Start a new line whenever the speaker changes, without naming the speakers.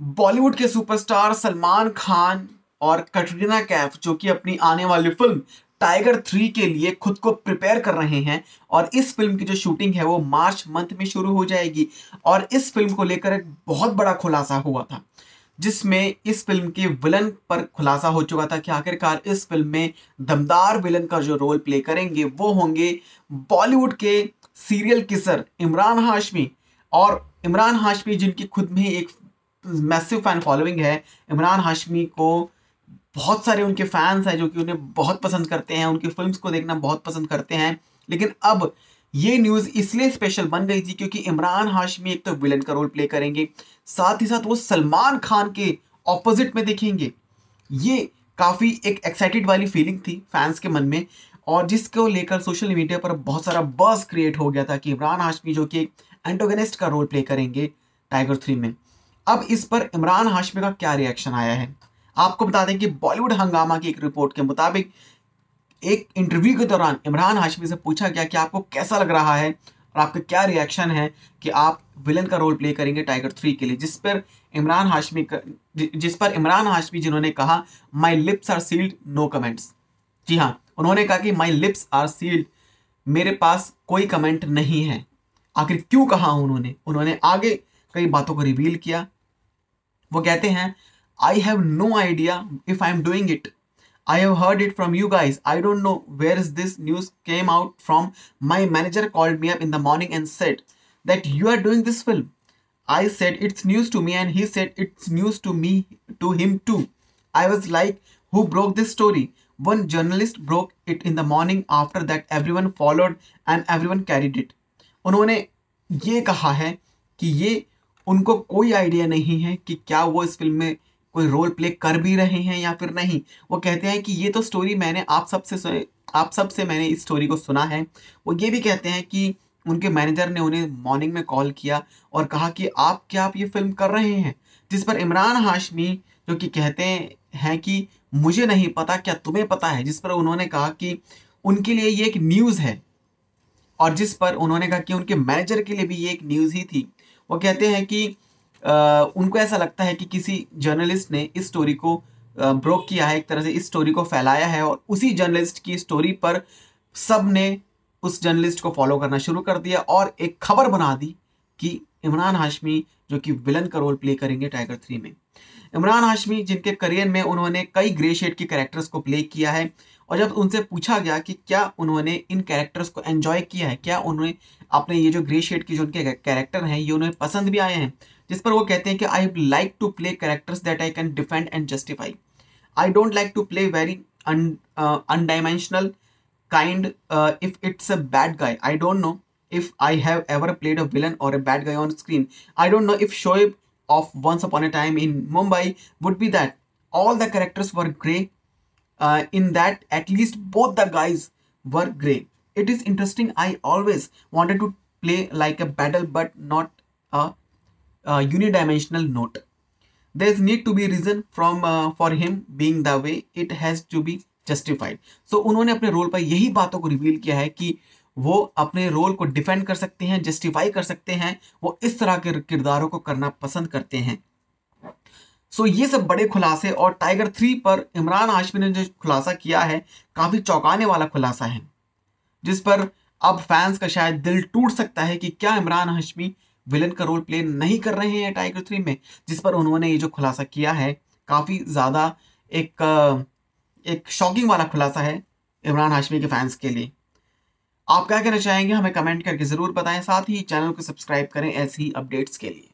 बॉलीवुड के सुपरस्टार सलमान खान और कटरीना कैफ, जो कि अपनी आने वाली फ़िल्म टाइगर थ्री के लिए खुद को प्रिपेयर कर रहे हैं, और इस फ़िल्म की जो शूटिंग है वो मार्च मंथ में शुरू हो जाएगी, और इस फ़िल्म को लेकर एक बहुत बड़ा खुलासा हुआ था, जिसमें इस फ़िल्म के विलन पर खुलासा हो चुका था कि आखिरकार इस फ़िल्म में दमदार विलन का जो रोल प्ले करेंगे वो होंगे बॉलीवुड के सीरियल किसर इमरान हाशमी, और इमरान हाशमी जिनकी खुद में एक मैसिव फ़ैन फॉलोइंग है. इमरान हाशमी को बहुत सारे उनके फैंस हैं जो कि उन्हें बहुत पसंद करते हैं, उनकी फिल्म्स को देखना बहुत पसंद करते हैं. लेकिन अब ये न्यूज़ इसलिए स्पेशल बन गई थी क्योंकि इमरान हाशमी एक तो विलन का रोल प्ले करेंगे, साथ ही साथ वो सलमान खान के ऑपोजिट में देखेंगे. ये काफ़ी एक एक्साइटेड वाली फीलिंग थी फैंस के मन में और जिसको लेकर सोशल मीडिया पर बहुत सारा बस क्रिएट हो गया था कि इमरान हाशमी जो कि एंटोगनिस्ट का रोल प्ले करेंगे टाइगर थ्री में. अब इस पर इमरान हाशमी का क्या रिएक्शन आया है? आपको बता दें कि बॉलीवुड हंगामा की एक रिपोर्ट के मुताबिक एक इंटरव्यू के दौरान इमरान हाशमी से पूछा गया कि आपको कैसा लग रहा है और आपका क्या रिएक्शन है कि आप विलन का रोल प्ले करेंगे टाइगर थ्री के लिए। जिस पर इमरान हाशमी जिस पर इमरान हाशमी जिन्होंने कहा my lips are sealed no comments जी हाँ उन्होंने कहा कि माई लिप्स आर सील्ड मेरे पास कोई कमेंट नहीं है। आखिर क्यों कहा उन्होंने? उन्होंने आगे कई बातों को रिवील किया। वो कहते हैं I have no idea if I am doing it I have heard it from you guys I don't know where is this news came out from my manager called me up in the morning and said that you are doing this film I said it's news to me and he said it's news to me to him too I was like who broke this story one journalist broke it in the morning after that everyone followed and everyone carried it उन्होंने ये कहा है कि ये उनको कोई idea नहीं है कि क्या वो इस फ़िल्म में कोई रोल प्ले कर भी रहे हैं या फिर नहीं। वो कहते हैं कि ये तो स्टोरी मैंने आप सबसे आप सबसे मैंने इस स्टोरी को सुना है। वो ये भी कहते हैं कि उनके मैनेजर ने उन्हें मॉर्निंग में कॉल किया और कहा कि आप क्या आप ये फ़िल्म कर रहे हैं? जिस पर इमरान हाशमी, जो कि कहते हैं कि मुझे नहीं पता, क्या तुम्हें पता है? जिस पर उन्होंने कहा कि उनके लिए ये एक न्यूज़ है। और जिस पर उन्होंने कहा कि उनके मैनेजर के लिए भी ये एक न्यूज़ ही थी। वो कहते हैं कि आ, उनको ऐसा लगता है कि किसी जर्नलिस्ट ने इस स्टोरी को ब्रोक किया है एक तरह से इस स्टोरी को फैलाया है और उसी जर्नलिस्ट की स्टोरी पर सबने उस जर्नलिस्ट को फॉलो करना शुरू कर दिया और एक खबर बना दी। कि इमरान हाशमी जो कि विलन का रोल प्ले करेंगे टाइगर थ्री में। इमरान हाशमी जिनके करियर में उन्होंने कई ग्रे शेड के कैरेक्टर्स को प्ले किया है और जब उनसे पूछा गया कि क्या उन्होंने इन कैरेक्टर्स को एंजॉय किया है, क्या उन्होंने अपने ये जो ग्रे शेड की जो उनके कैरेक्टर हैं, ये उन्हें पसंद भी आए हैं, जिस पर वो कहते हैं कि I like to play characters that I can defend and justify I don't like to play very unidimensional kind if it's a bad guy I don't know if I have ever played a villain or a bad guy on screen. I don't know if Shoaib of Once Upon a Time in Mumbai would be that. All the characters were grey uh, in that at least both the guys were grey. It is interesting. I always wanted to play like a battle, but not a, a unidimensional note. There's need to be reason from uh, for him being the way it has to be justified. So उन्होंने अपने role पर यही बातों को reveal किया है कि वो अपने रोल को डिफेंड कर सकते हैं जस्टिफाई कर सकते हैं वो इस तरह के किरदारों को करना पसंद करते हैं। सो so, ये सब बड़े खुलासे और टाइगर थ्री पर इमरान हाशमी ने जो खुलासा किया है काफ़ी चौंकाने वाला खुलासा है जिस पर अब फैंस का शायद दिल टूट सकता है कि क्या इमरान हाशमी विलन का रोल प्ले नहीं कर रहे हैं टाइगर थ्री में जिस पर उन्होंने ये जो खुलासा किया है काफ़ी ज़्यादा एक एक शॉकिंग वाला खुलासा है इमरान हाशमी के फैंस के लिए। आप क्या कहना चाहेंगे, हमें कमेंट करके ज़रूर बताएँ। साथ ही चैनल को सब्सक्राइब करें ऐसी अपडेट्स के लिए।